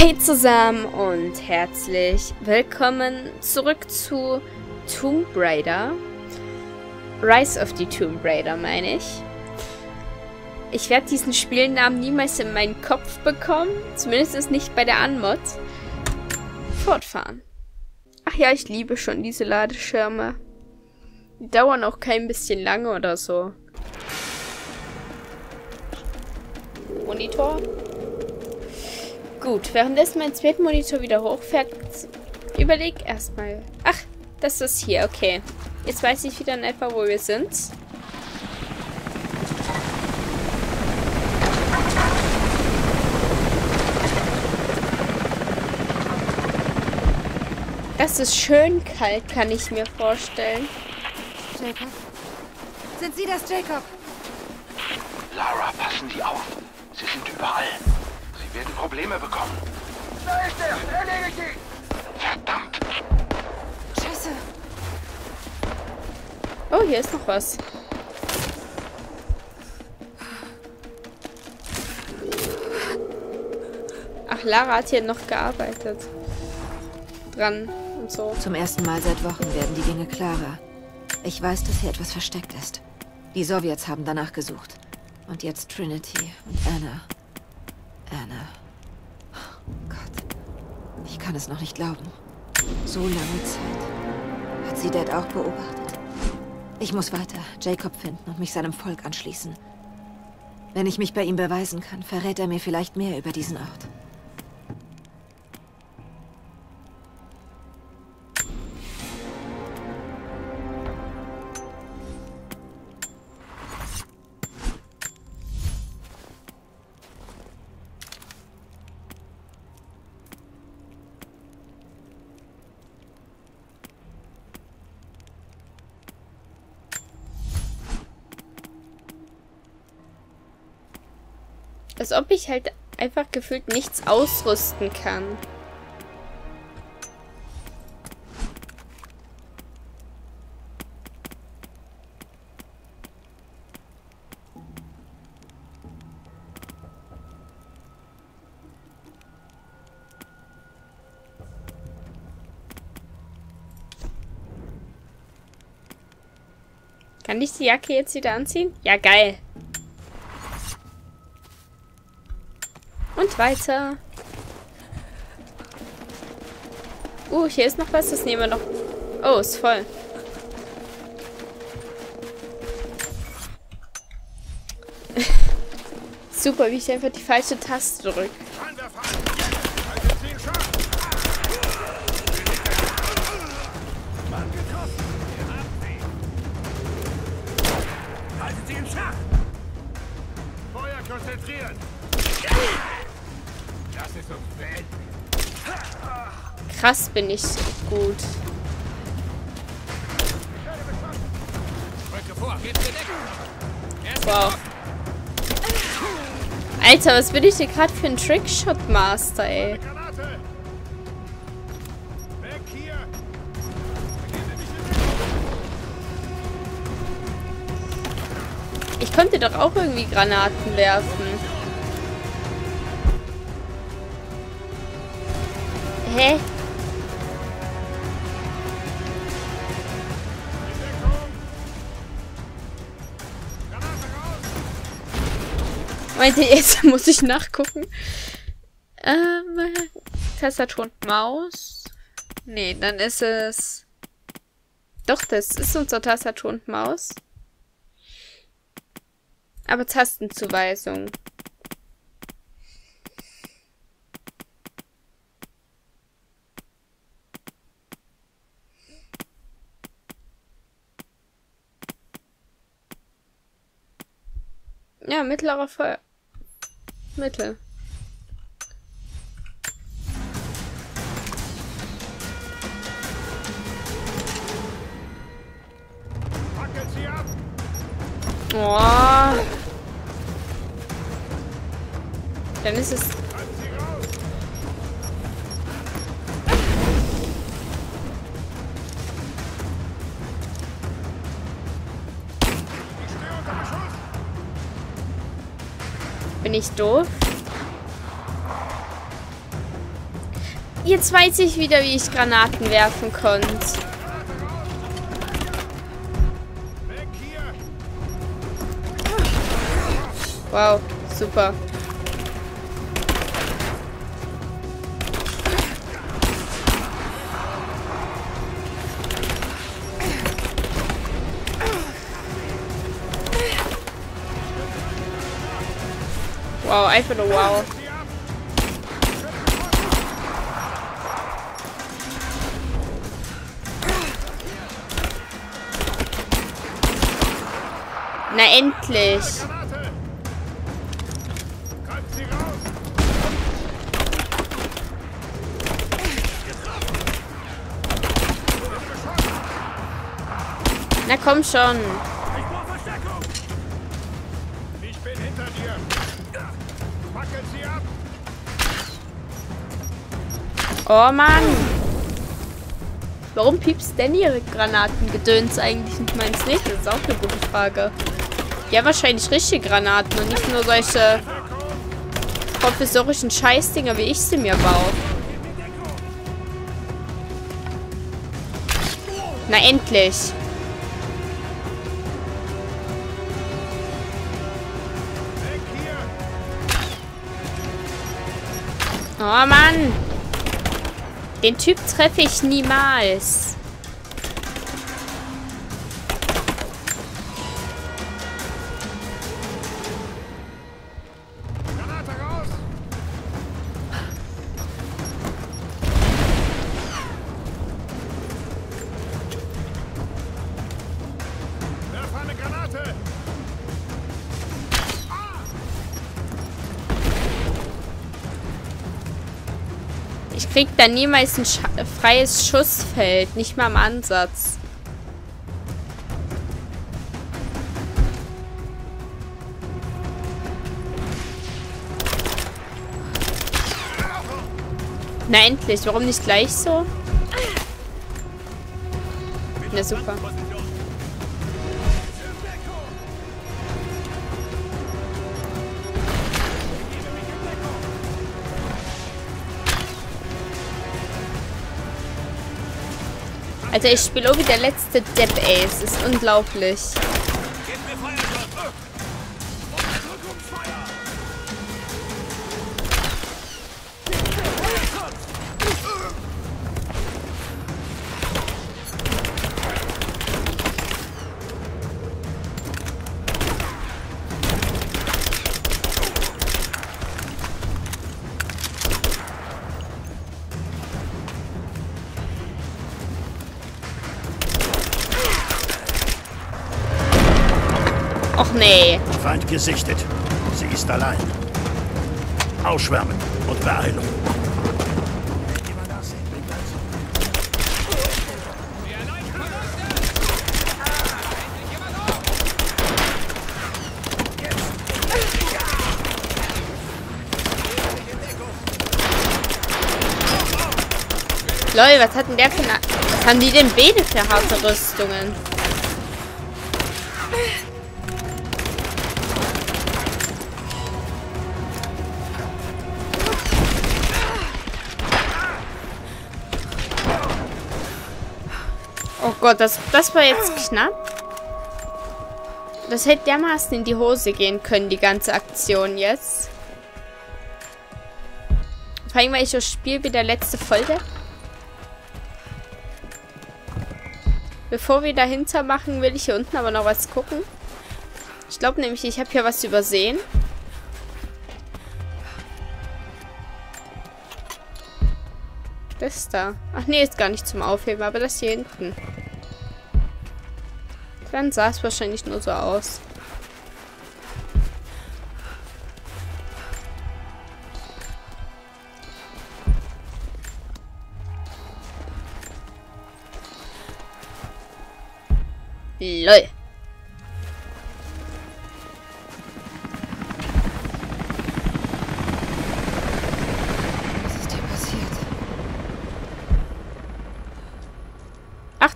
Hey zusammen und herzlich willkommen zurück zu Tomb Raider. Rise of the Tomb Raider meine ich. Ich werde diesen Spielnamen niemals in meinen Kopf bekommen, zumindest nicht bei der Anmod. Fortfahren. Ach ja, ich liebe schon diese Ladeschirme. Die dauern auch kein bisschen lange oder so. Monitor. Gut, währenddessen mein Zweitmonitor wieder hochfährt, überleg erstmal. Ach, das ist hier, okay. Jetzt weiß ich wieder in etwa, wo wir sind. Das ist schön kalt, kann ich mir vorstellen. Jacob? Sind Sie das, Jacob? Lara, passen Sie auf. Sie sind überall. Sie werden Probleme bekommen. Da ist er! Erledigt ihn! Verdammt! Scheiße. Oh, hier ist noch was. Ach, Lara hat hier noch gearbeitet. Dran und so. Zum ersten Mal seit Wochen werden die Dinge klarer. Ich weiß, dass hier etwas versteckt ist. Die Sowjets haben danach gesucht. Und jetzt Trinity und Anna. Anna. Oh Gott. Ich kann es noch nicht glauben. So lange Zeit. Hat sie Dad auch beobachtet? Ich muss weiter Jacob finden und mich seinem Volk anschließen. Wenn ich mich bei ihm beweisen kann, verrät er mir vielleicht mehr über diesen Ort. Als ob ich halt einfach gefühlt nichts ausrüsten kann. Kann ich die Jacke jetzt wieder anziehen? Ja, geil. Weiter. Uh, hier ist noch was. Das nehmen wir noch. Oh, ist voll. Super, wie ich einfach die falsche Taste drücke. Konzentrieren! Das ist uns beenden! Krass bin ich gut. Wow. Alter, was bin ich hier gerade für ein Trickshot-Master, ey? Ich konnte doch auch irgendwie Granaten werfen. Hä? Meinte, jetzt muss ich nachgucken. Ähm, Tastatur und Maus. Nee, dann ist es... Doch, das ist unsere Tastatur und Maus. Aber Tastenzuweisung. Ja, mittlerer Feuer. Mittel. Oh. Dann ist es. Bin ich doof? Jetzt weiß ich wieder, wie ich Granaten werfen konnte. Wow, super. Wow, einfach nur wow. Na endlich. Na komm schon. Ich bin hinter dir! Oh Mann. Warum piepst denn ihre Granatengedöns eigentlich nicht meins nicht? Das ist auch eine gute Frage. Ja, wahrscheinlich richtige Granaten und nicht nur solche professorischen Scheißdinger, wie ich sie mir baue. Na endlich. Oh Mann. Den Typ treffe ich niemals. Ich krieg da niemals ein Scha freies Schussfeld. Nicht mal im Ansatz. Na endlich. Warum nicht gleich so? Na super. Also ich spiele auch wie der letzte Depp, ey. Es ist unglaublich. Nee. Feind gesichtet. Sie ist allein. Ausschwärmen und Beeilung. Lol, was hat denn der für eine... Was haben die denn beide für harte Rüstungen? Oh Gott, das, das war jetzt knapp. Das hätte dermaßen in die Hose gehen können, die ganze Aktion jetzt. Vor allem, weil ich das Spiel wie der letzte Folge. Bevor wir dahinter machen, will ich hier unten aber noch was gucken. Ich glaube nämlich, ich habe hier was übersehen. Das da. Ach nee, ist gar nicht zum Aufheben, aber das hier hinten. Dann sah es wahrscheinlich nur so aus. LOL.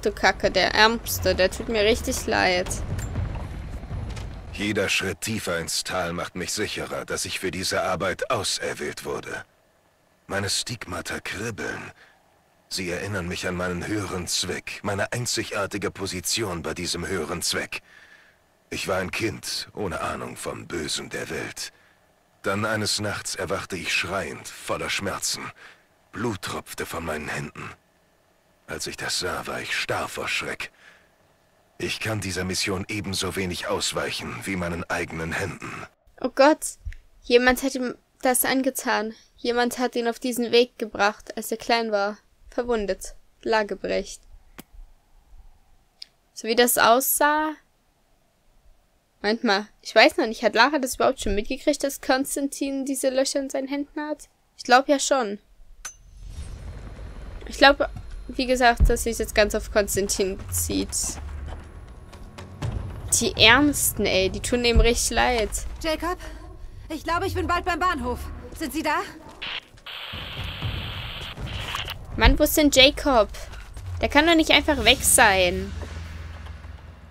Du Kacke, der Ärmste, der tut mir richtig leid. Jeder Schritt tiefer ins Tal macht mich sicherer, dass ich für diese Arbeit auserwählt wurde. Meine Stigmata kribbeln. Sie erinnern mich an meinen höheren Zweck, meine einzigartige Position bei diesem höheren Zweck. Ich war ein Kind, ohne Ahnung vom Bösen der Welt. Dann eines Nachts erwachte ich schreiend, voller Schmerzen. Blut tropfte von meinen Händen. Als ich das sah, war ich starr vor Schreck. Ich kann dieser Mission ebenso wenig ausweichen wie meinen eigenen Händen. Oh Gott, jemand hat ihm das angetan. Jemand hat ihn auf diesen Weg gebracht, als er klein war. Verwundet. Lagebrecht. So wie das aussah. Moment mal, ich weiß noch nicht, hat Lara das überhaupt schon mitgekriegt, dass Konstantin diese Löcher in seinen Händen hat? Ich glaube ja schon. Ich glaube, wie gesagt, dass sich jetzt ganz auf Konstantin bezieht. Die Ärmsten, ey, die tun ihm richtig leid. Jacob, ich glaube, ich bin bald beim Bahnhof. Sind Sie da? Mann, wo ist denn Jacob? Der kann doch nicht einfach weg sein.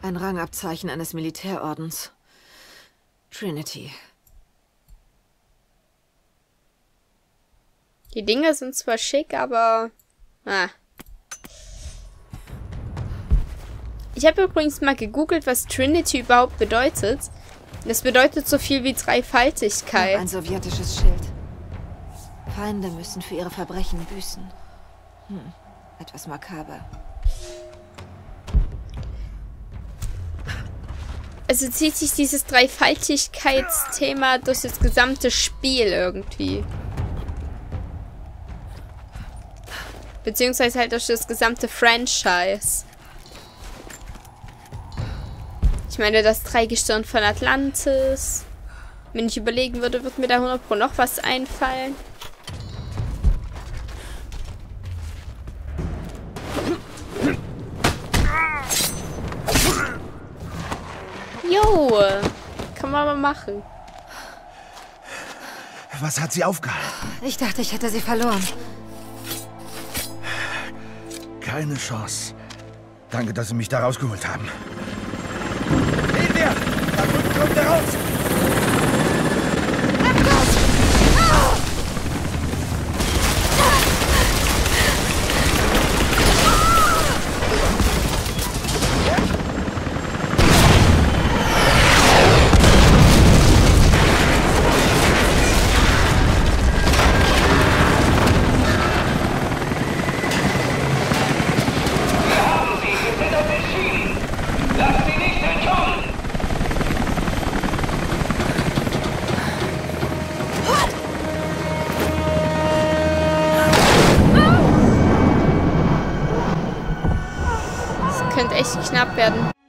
Ein Rangabzeichen eines Militärordens. Trinity. Die Dinger sind zwar schick, aber... Ah. Ich habe übrigens mal gegoogelt, was Trinity überhaupt bedeutet. Das bedeutet so viel wie Dreifaltigkeit. Ein sowjetisches Schild. Feinde müssen für ihre Verbrechen büßen. Hm, etwas makaber. Also zieht sich dieses Dreifaltigkeitsthema durch das gesamte Spiel irgendwie. Beziehungsweise halt durch das gesamte Franchise. Meine, das Dreigestirn von Atlantis. Wenn ich überlegen würde, wird mir da 100 Pro noch was einfallen. Jo, kann man mal machen. Was hat sie aufgehalten? Ich dachte, ich hätte sie verloren. Keine Chance. Danke, dass Sie mich da rausgeholt haben. Sehen wir! Da drüben kommt er echt knapp werden.